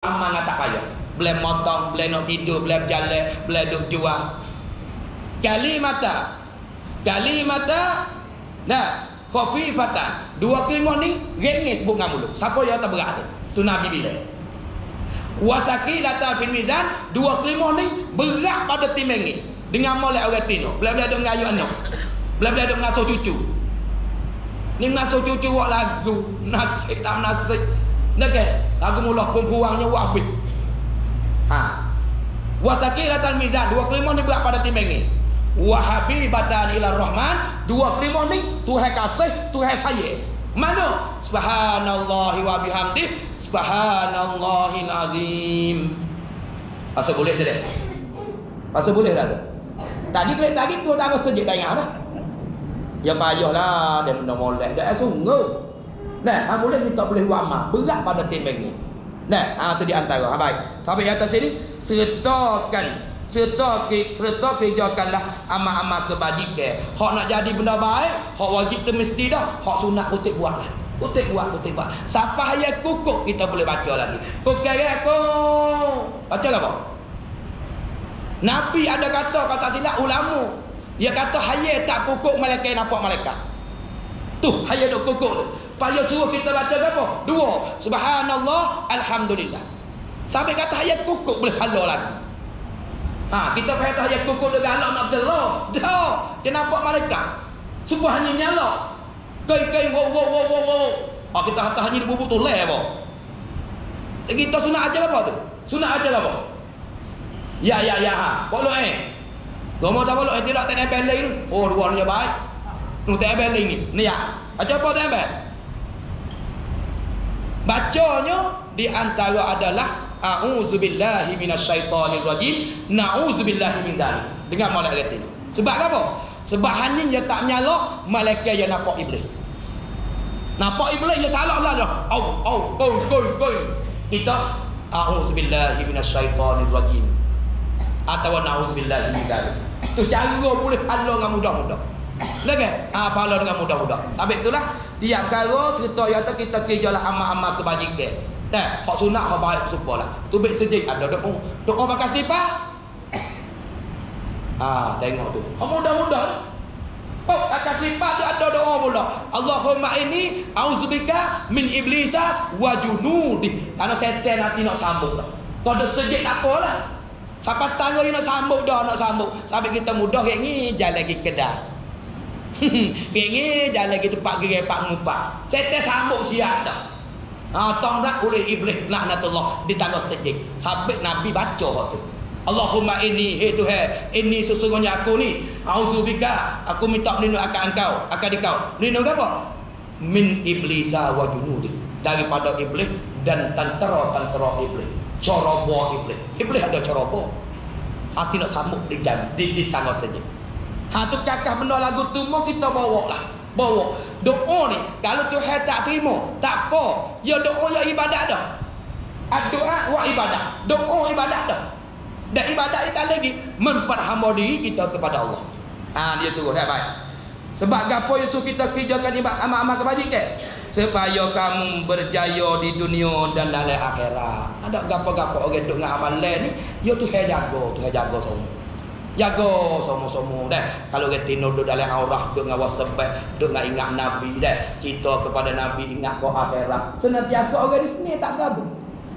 aman tak payah. Boleh motong, boleh nak tidur, boleh berjalan, boleh duduk jual. Kali mata. Kali mata. Nah, khafifatan. Dua kelimah ni rengis dengan mulut. Siapa yang tak berat tu? Tu Nabi bila. Wasaki lata fil mizan. Dua kelimah ni berat pada timengi. Dengan molek orang tino. Duduk dengan ayu anak. Bila-bila duduk ngasuh cucu. Ni ngasuh cucu buat lagu. Nasib tak nasib. Ke? Lagu mula perempuannya buat habis. Ha. Wasaki latal mizan. Dua kelimah ni berat pada timengi. Wahabibatan ila rahman Dua kelima ni Tuhan kasih Tuhan sayang Mana? Subhanallah wa bihamdi Subhanallahil azim Pasal boleh tak Pasal boleh tak Tadi kali tadi tu dah rasa je tayang dah Ya payah lah Dia molek Dah sungguh Nah, ha, boleh ni tak boleh wamah Berat pada tim ni Nah, ha, tu di antara ha, Baik Sampai atas sini Sertakan serta serta kerjakanlah amal-amal kebajikan. Hak nak jadi benda baik, hak wajib tu mesti dah, hak sunat utik buatlah. Utik buat, utik buat. Siapa ayat kukuk kita boleh baca lagi. Kukuk aku. Baca apa? Nabi ada kata kata silap ulama. Dia kata hayat tak kukuk malaikat nampak malaikat. Tu hayat dok kukuk tu. Payah suruh kita baca apa? Dua. Subhanallah, alhamdulillah. Sampai kata hayat kukuk boleh halau lagi. Ha, kita pakai tahiyat kukuh dengan Allah nak berjalan. Dah. Dia nampak malaikat. Subhanallah nyala. Kai kai wo wo wo wo wo. Ah kita hantar hanya bubuk tu leh apa? Eh, kita sunat aja apa tu? Sunat aja apa? Ya ya ya ha. Boleh eh. Gomo tak boleh eh tidak tak nempel lagi. Oh dua ni baik. Nu tak ni. Ni ya. Aja apa tak nempel? Bacanya di antara adalah A'udzubillahi minasyaitonir rajim. Na'udzubillahi min zalik. Dengar malaikat ini. Sebab apa? Sebab hanya dia tak menyalak malaikat yang nampak iblis. Nampak iblis dia salah lah dah. Au au au koi koi. Kita a'udzubillahi minasyaitonir rajim. Atau na'udzubillahi min zalik. Tu cara boleh halau dengan mudah-mudah. Lagi, ah pala dengan mudah-mudah. Sampai itulah tiap kali serta yang kita kerjalah amal-amal kebajikan. Dah, hak sunat hak baik supalah. Tu baik sejik ada doa. Doa pakai selipar. Ah, tengok tu. Oh, mudah-mudah. Oh, atas selipar tu ada doa pula. Allahumma ini auzubika min iblisa wa junudi. Karena setan nanti nak sambung dah. Kau ada sejik tak apalah. Siapa tangguh nak sambung dah nak sambung. Sampai kita mudah kayak ni jalan lagi kedah. ni jalan lagi tempat gerai pak ngumpat. Setan sambung siap dah. Ha, tongrat oleh iblis laknatullah di tanah sejik. Sampai Nabi baca tu. Allahumma ini hey Tuhan, ini sesungguhnya aku ni. Auzubika, aku minta pelindung akan engkau, akan dikau. Pelindung apa? Min iblisa wa junudi. Daripada iblis dan tentera-tentera iblis. Ceroboh iblis. Iblis ada ceroboh. Hati nak sambut di jam di, di tanah sejik. Ha tu kakak benda lagu tu mau kita bawa lah. Bawa. Doa ni kalau Tuhan tak terima tak apa. Ya doa ya ibadat dah. Doa wa ibadat. Doa ibadat dah. Dan ibadat itu lagi memperhamba diri kita kepada Allah. Ha dia suruh dah baik sebab gapo Yesus kita kerjakan ibadat amal-amal kebajikan supaya kamu berjaya di dunia dan dalam akhirat. Ada gapo-gapo orang duk dengan amal ni ya Tuhan jaga Tuhan jaga semua Jaga sama-sama dah. Kalau kita duduk dalam aurah, duduk dengan wasabah, duduk dengan ingat Nabi dah. Kita kepada Nabi ingat ke akhirat. Senantiasa orang di sini tak serabut.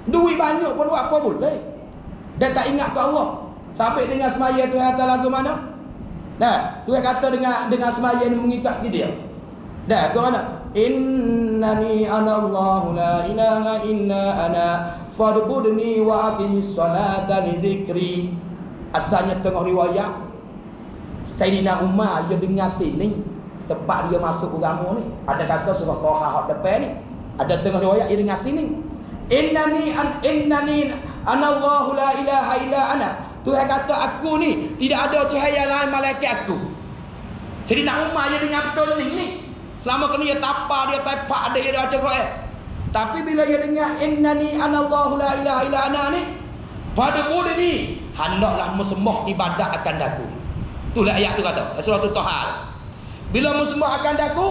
Duit banyak pun buat apa boleh. Dan tak ingat ke Allah. Sampai dengan semaya tu kata lagu mana? Dah, tu kata dengan dengan semaya ni mengikat dia. Dah, tu mana? Innani ana Allah la ilaha illa ana fadbudni wa aqimis salata li dzikri. Asalnya tengah riwayat Sayyidina Umar dia dengar sini Tempat dia masuk agama ni Ada kata surah Toha hak depan ni Ada tengah riwayat dia dengar sini Innani an innani anallahu la ilaha illa ana Tuhan kata aku ni tidak ada Tuhan yang lain malaikat aku. Jadi nak Umar dia dengar betul ni ni. Selama kini dia tapa dia tapak ada dia baca Quran. Tapi bila dia dengar innani anallahu la ilaha illa ana ni pada muda ni hendaklah mesembah ibadat akan daku. Itulah ayat tu kata. Surah tu Taha. Bila mesembah akan daku,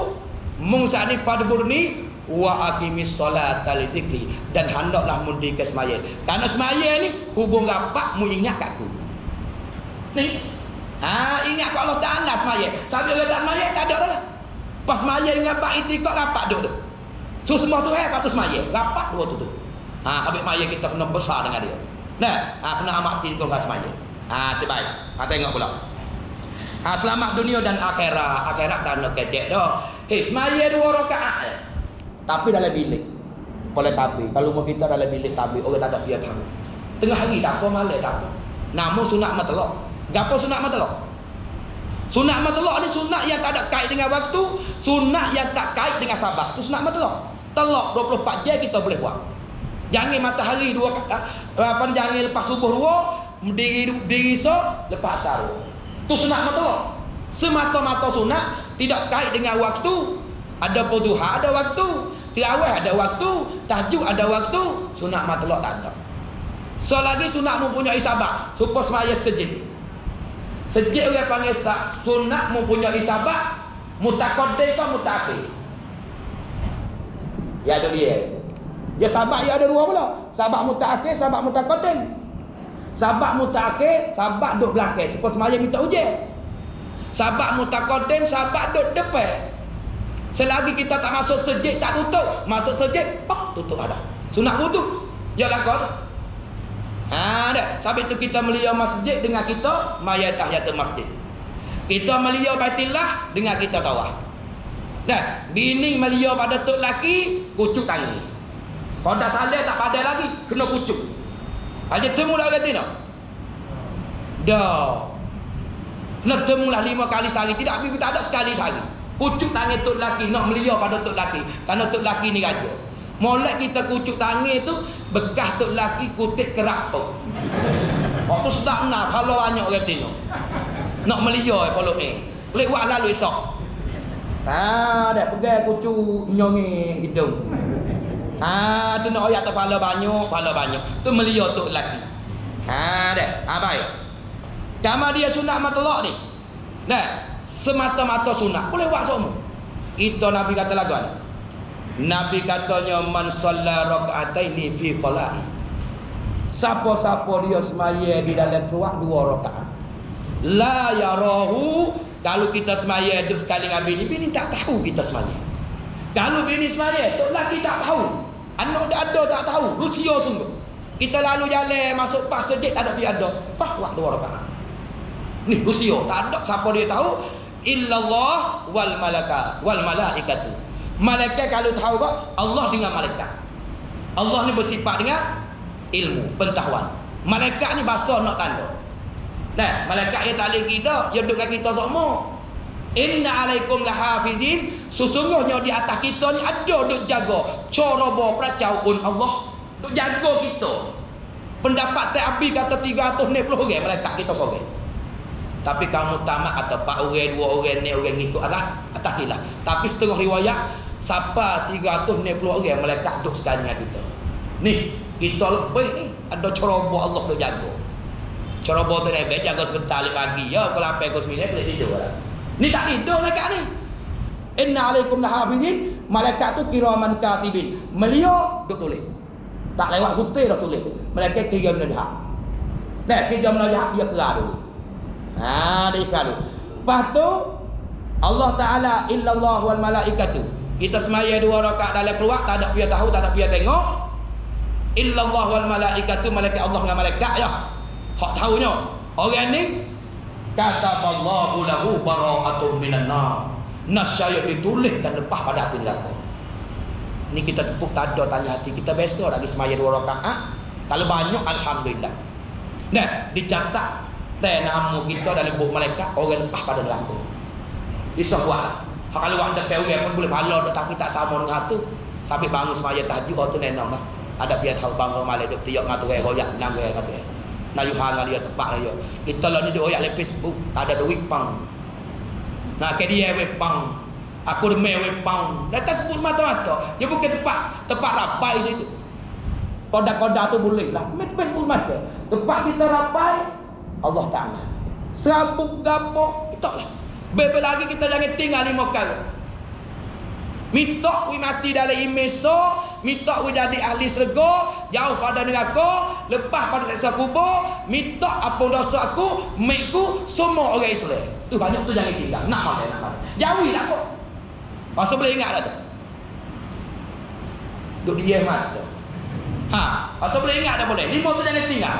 mung sani pada burni wa aqimis solata li zikri dan hendaklah mundi ke semaya. Karena semaya ni hubung rapat mu ingat kat aku. Ni. Ha ingat kat Allah Taala semaya. Sampai orang tak semaya tak ada dah. Pas semaya ingat pak itikad rapat duk tu. So semua tu hai patut semaya. Rapat dua tu tu. Ha habis maya kita kena besar dengan dia. Nah, ha, kena amati kau semaya. Ha terbaik. Ha tengok pula. Ha, selamat dunia dan akhirat. Akhirat tak nak kecek dah. Eh, semaya dua rakaat je. Tapi dalam bilik. Boleh tapi. Kalau mau kita dalam bilik tapi orang tak ada biar tahu. Tengah hari tak apa, malam tak apa. Namun sunat matelok. Gapo sunat matelok? Sunat matelok ni sunat yang tak ada kait dengan waktu, sunat yang tak kait dengan sabar. Tu sunat matelok. Telok 24 jam kita boleh buat. Jangan matahari dua apa jangan lepas subuh dua, diri diri so lepas asar. Tu sunat mutlak. Semata-mata sunat tidak kait dengan waktu. Ada duha ada waktu, terawih ada waktu, tahajud ada waktu, sunat mutlak tak ada. So lagi sunat mempunyai sabar supaya semaya sejid. Sejid orang panggil sunat mempunyai sabar mutaqaddim ke mutakhir. Ya ada dia. Ya sabar ya ada dua pula. Sabar mutakhir, sabar mutaqaddim. Sabak mutakhir, sabak duduk belakang. Supaya semaya minta ujian. Sabak mutaqaddim, sabak duduk depan. Selagi kita tak masuk sejid, tak tutup. Masuk sejid, pak, tutup ada. Sunat wudu. Ya lakar tu. Ha, dah. Sampai tu kita melihat masjid dengan kita, maya tahiyatul masjid. Kita melihat baitillah dengan kita tawaf. Dah, bini melihat pada tok laki, kucuk tangan. Kalau dah salah tak pada lagi, kena kucuk. Ada temu lah kata tak? Dah. Nak temu lah lima kali sehari. Tidak, tapi tak ada sekali sehari. Kucuk tangan tok laki. Nak melia pada tok laki. Karena tok laki ni raja. Molek kita kucuk tangan tu. Bekas tok laki kutik kerak tu. Waktu sedap nak. Kalau banyak kata tak? Nak melia eh kalau eh. Lewat lalu esok. Ha, dah pegang kucuk nyongi hidung. Ha tu nak ayat kepala banyak, kepala banyak. Tu melia tok lelaki. Ha dah. Ha baik. Kama dia sunat matlak ni. Nah, semata-mata sunat boleh buat semua. Itu Nabi kata lagu ni. Nabi katanya man salla raka'ataini fi qala'i. Siapa-siapa dia semaya di dalam keluar dua rakaat. La yarahu kalau kita semaya duduk sekali dengan bini, bini tak tahu kita semaya. Kalau bini semaya, tok laki tak tahu. Anak dah ada tak tahu. Rusia sungguh. Kita lalu jalan masuk pas sejid tak ada pi ada. Pak waktu dua rakaat. Ni Rusia tak ada siapa dia tahu illallah wal malaka wal malaikatu. Malaikat kalau tahu kok Allah dengan malaikat. Allah ni bersifat dengan ilmu, pengetahuan. Malaikat ni bahasa nak tanda. Nah, malaikat yang tak boleh kita, dia duduk kita semua. Inna alaikum lahafizin Sesungguhnya di atas kita ni ada duk jaga cara bawa peracau pun Allah duk jaga kita. Pendapat tak api kata 360 orang meletak kita sore. Tapi kamu tamat atau pak orang dua orang ni orang ikut Allah atas hilah. Tapi setengah riwayat siapa 360 orang meletak duk sekali dengan kita. Ni kita lebih ni ada cara bawa Allah duk jaga. Cara bawa tu ni jaga sebentar lagi ya kalau apa kau sembilan boleh tidur lah. Ni tak tidur mereka ni. Inna alaikum lahafizin Malaikat tu kiraman katibin. Melia duk tulis. Tak lewat sutir dah tulis. Malaikat kira benda jahat Nah, kira benda jahat dia kera dulu. Haa, dia kera dulu. Lepas tu Allah Ta'ala illallah wal malaikatu. Kita semaya dua rakaat dalam keluar Tak ada pihak tahu, tak ada pihak tengok. Illallah wal malaikatu Malaikat Allah dengan malaikat ya. Hak tahunya. Orang ni Kata Allah lahu bara'atun minan nar Nasyayat ditulis dan lepas pada hati neraka. Ni kita tepuk tak ada tanya hati kita besok lagi semaya dua rakaat. Kalau banyak alhamdulillah. Nah, dicatat teh nama kita dalam buku malaikat orang lepas pada neraka. Bisa buatlah. Ha, kalau ada orang pun boleh pahala tetapi tak sama dengan tu. Sampai bangun semaya tahajud tu nenong lah. Ada pihak tahu bangun malam duk tiok ngatu eh royak nang eh kata eh. Nah, you hang dia tepat lah. Kita lah ni duk royak le Facebook, tak ada duit pang. Nak ke dia we pang. Aku demi we pang. Datang sebut mata-mata. Dia bukan tempat tempat rapai situ. Koda-koda tu boleh lah. Mereka sebut mata. Tempat kita rapai Allah Taala. Serabuk gabuk itu lah. Bebe lagi kita jangan tinggal lima kali. Minta we mati dalam imeso, minta we jadi ahli syurga, jauh pada neraka, lepas pada seksa kubur, minta apa dosa aku, mekku semua orang Islam. Tu banyak tu jangan tinggal. Nak makan, nak makan. Jauhilah kau. Masa boleh ingat tu. Duk dia mata. Ha, masa boleh ingat dah boleh. Lima tu jangan tinggal.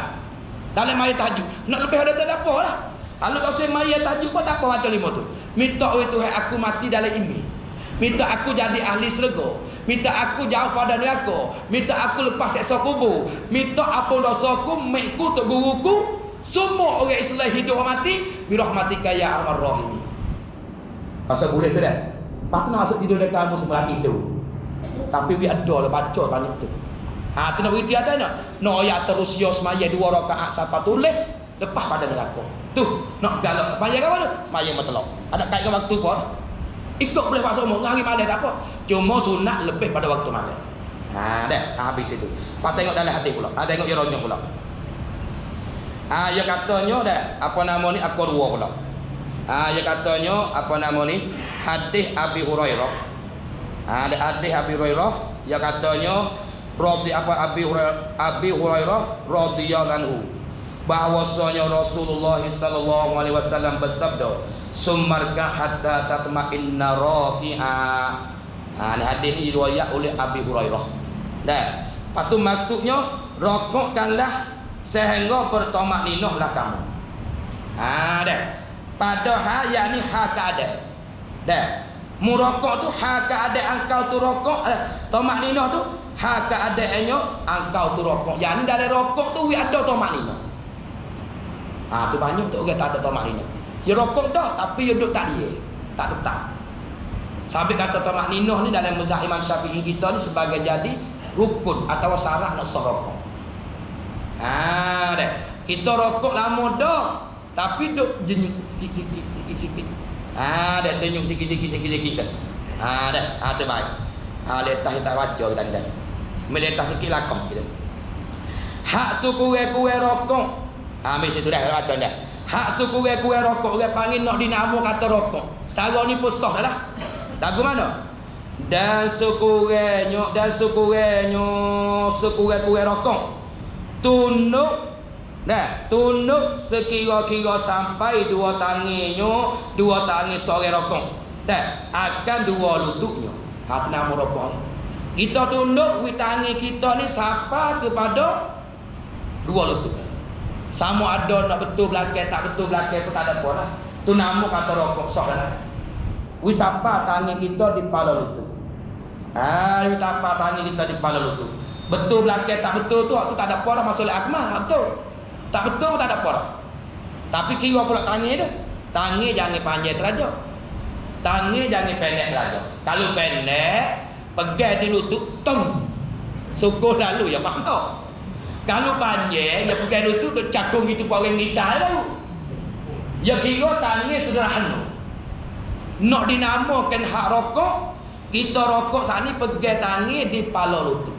Dalam mayat tajuk. Nak lebih ada tak apa lah. Kalau tak usah mayat tajuk pun tak apa macam lima tu. Minta we Tuhan aku mati dalam ini. Minta aku jadi ahli syurga. Minta aku jauh pada neraka. Minta aku lepas seksa kubur. Minta apa dosaku, mekku, tok guruku. Semua orang Islam hidup mati. Birahmatika ya arhamar rahim. Pasal boleh tu dah. Lepas tu nak masuk tidur dekat kamu semua tidur. Tapi we ada lah baca banyak tu. Ha tu nak beriti atas nak. Nak ayat terus yo semaya dua rakaat siapa tulis lepas pada neraka. Tu nak galak semaya ke apa tu? Semaya metelok. Ada kait waktu pun. Ikut boleh masuk umur hari malam tak apa. Cuma sunat lebih pada waktu malam. Ha dah ha, habis itu. Pak tengok dalam hadis pula. Ha tengok jeronyo pula. Ha ya katanya dah apa nama ni aku dua pula. Ha ya katanya apa nama ni hadis Abi Hurairah. Ha ada hadis Abi Hurairah ya katanya radhi apa Abi Hurairah Abi Hurairah radhiyallahu bahwasanya Rasulullah sallallahu alaihi wasallam bersabda sumarka hatta tatma'inna raqi'a ha ni hadis ni diriwayat oleh Abi Hurairah. Dan patu maksudnya rokokkanlah sehingga bertomak ninahlah kamu. Ha dah. Pada ha yakni ha keada dah. Murakok tu ha keada engkau tu rokok eh, tomak ninah tu ha keadaannya engkau tu rokok. Yakni dalam rokok tu ada tomak ninah ha tu banyak tu orang tak ada tomak ninah Ya rokok dah tapi ya duduk tak dia. Tak tetap. Sampai kata tamak ninoh ni dalam mazhab Imam Syafi'i kita ni sebagai jadi rukun atau syarat nak sah rokok. Ha dah. Kita rokok lama dah tapi duk jenyuk sikit-sikit. Ha dah denyuk sikit-sikit sikit-sikit dah. Ha dah. Ha tu baik. Ha letas tak baca kita dah. Meletas sikit lakos kita. Hak suku kue rokok. Ha mesti tu dah baca dah. Hak suku kue rokok orang panggil nak dinamo kata rokok. Setara ni pun sah dah lah. Lagu mana? Dan sekurangnya dan sekurangnya sekurang-kurang rokok. Tunduk Nah, tunduk sekira-kira sampai dua tanginya, dua tangi sore rokok. Dan akan dua lututnya. Hak nama rokok. Kita tunduk wi tangi kita ni sampai kepada dua lutut. Sama ada nak betul belakang tak betul belakang pun tak ada apa lah. Tu nama kata rokok sok lah. Wisapa tangan kita di pala lutut. Ah, wisapa tangan kita di pala lutut. Betul belakang tak betul tu waktu tak ada apa dah masalah akmah betul. Tak betul pun tak ada apa dah. Tapi kira pula tangan dia. Tangan jangan panjang teraja. Tangan jangan pendek teraja. Kalau pendek, pegang di lutut, tong. Sukuh lalu ya mahal. Kalau panjang, ya pegang lutut duk cakung itu pun orang kita tahu. Ya kira tangan sederhana. Nak dinamakan hak rokok, kita rokok saat ni pegang tangan di pala lutut.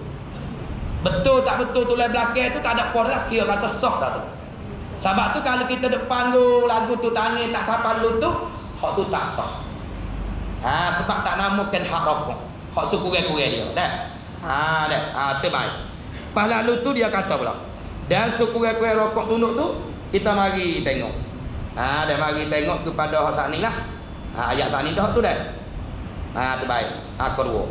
Betul tak betul tulis belakang tu tak ada apa lah kira kata soh tak tu. Sebab tu kalau kita duk panggung lagu tu tangan tak sapa lutut, hak tu tak sah. Ha sebab tak namakan hak rokok. Hak suku-suku dia. Dah. Ha dah. Ha tu baik. Pas lalu tu dia kata pula. Dan sekurang-kurang rokok tunduk tu kita mari tengok. Ha dah mari tengok kepada hak ni lah. Ha ayat sat dah tu dah. Ha tu baik. Ha kedua.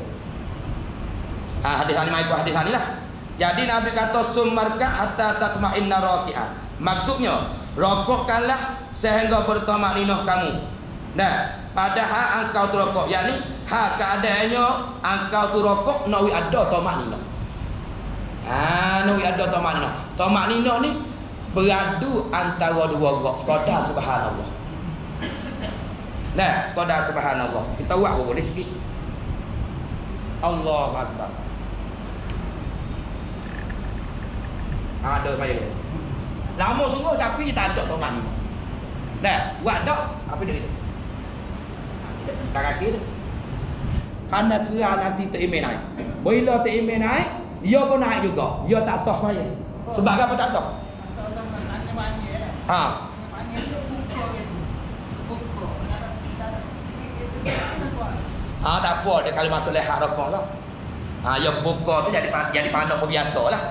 Ha hadis ni mai hadis ni lah. Jadi Nabi kata sumarka hatta tatma'inna raqi'ah. Maksudnya rokokkanlah sehingga bertamak ninah kamu. Nah, padahal engkau tu rokok. Yani ha keadaannya engkau tu rokok nak ada tamak ninah. Ha, nak ada tamak nina. Tamak nina ni beradu antara dua rok. Sekadar subhanallah. Nah, sekadar subhanallah. Kita buat apa boleh sikit. Allah Akbar. Ada saya. Lama sungguh tapi tak ada tamak nina. Nah, buat tak? Apa dia? Tak kaki dia. Karena kira nanti tak email naik. Bila tak email naik, ia pun naik juga. Ia tak sah saya. Sebab apa tak sah? Ha. Ha tak apa dia kalau masuk lehat rokok lah. Ha ya buka tu jadi jadi pandang pun biasa lah.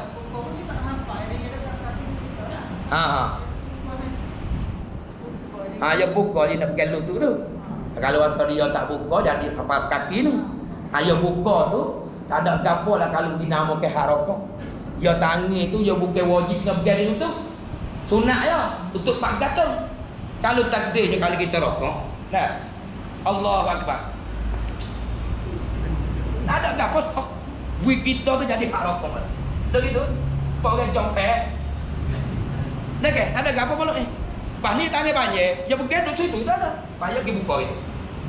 Ha ha. Ha ya buka dia nak pakai lutut tu. Kalau asal dia tak buka jadi apa kaki tu. Ha ya buka tu tak ada gapo lah kalau dinamo ke harokok. Ya tangi tu ya bukan wajib nak pakai tu. Sunat ya untuk pak gatal. Kalau takdir je kalau kita rokok. Nah. Allah Akbar. Tak ada gapo sok. Duit kita tu jadi hak rokok. Dah gitu. Kau orang jompet. Nak ke? Ada gapo pun eh. Pas ni tangan banyak, ya duduk situ dah. Payah pergi buka itu.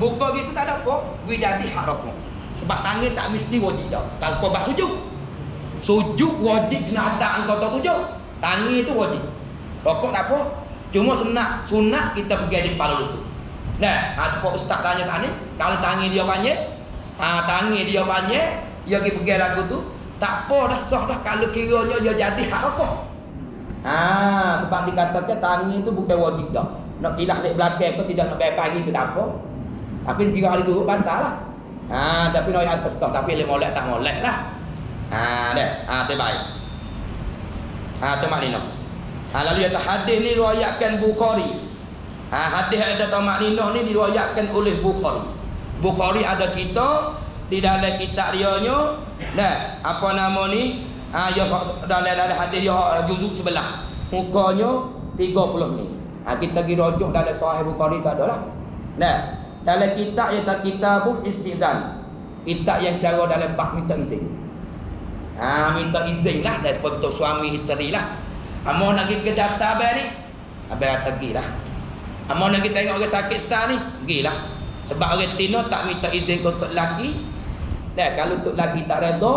Buka itu tak ada apa, duit jadi hak rokok. Sebab tangan tak mesti wajib dah. Tak apa bah sujud. Sujud wajib kena ada engkau tak tujuh. Tangan itu wajib. Rokok tak apa. Cuma sunat, sunat kita pergi di kepala lutut. Nah, ha, sebab ustaz tanya sana, kalau tangan dia banyak, ha, tangan dia banyak, dia pergi pergi lagu tu, tak apa dah sah dah kalau kiranya dia jadi hak rokok. Ha, sebab dikatakan tangan itu bukan wajib dah. Nak kilah di belakang kau tidak nak bayar pagi itu tak apa. Tapi tiga hari tu bantah lah. Ha, tapi nak atas sah, tapi le molek tak molek lah. Ha, dah. Ha, terbaik. Ha, temak ni nak. Ha, lalu yang hadis ni riwayatkan Bukhari. Ha, hadis ada tamak ninah ni diriwayatkan oleh Bukhari. Bukhari ada cerita di dalam kitab dia nya nah apa nama ni ha ya dalam dalam hadis dia juzuk sebelah mukanya 30 ni ha kita pergi rujuk dalam sahih Bukhari tak ada lah nah dalam kitab yang tak kitab istizan. Kitab yang cara dalam bab minta izin. Ha minta izin lah. Dan sebab untuk suami isteri lah. Amo nak pergi ke dasar ni? Abang kata pergi lah Amo nak kita tengok orang sakit star ni? Pergilah. Sebab orang tino tak minta izin ke untuk lelaki. Dan kalau untuk lelaki tak reda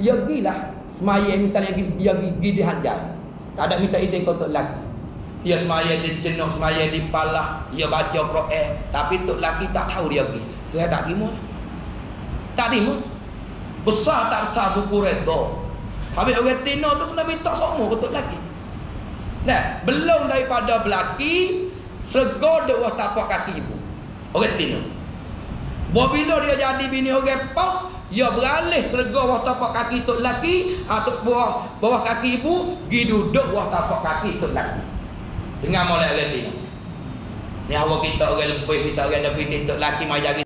Ya pergilah. Semaya misalnya dia pergi dihajar Tak ada minta izin ke untuk lelaki Dia semaya di jenuh Semaya di palah Dia baca Quran Tapi untuk lelaki tak tahu dia pergi Tuhan tak terima Tak terima Besar tak besar buku reda Habis orang tino tu kena minta semua untuk lelaki Nah, belum daripada belaki serga dewah tapak kaki ibu. Orang tino. Bila dia jadi bini orang pok, dia beralih serga bawah tapak kaki tok laki atau bawah bawah kaki ibu, gi duduk bawah tapak kaki tok laki. Dengan molek tino. Ni awak kita orang lebih kita orang lebih tok laki mai jadi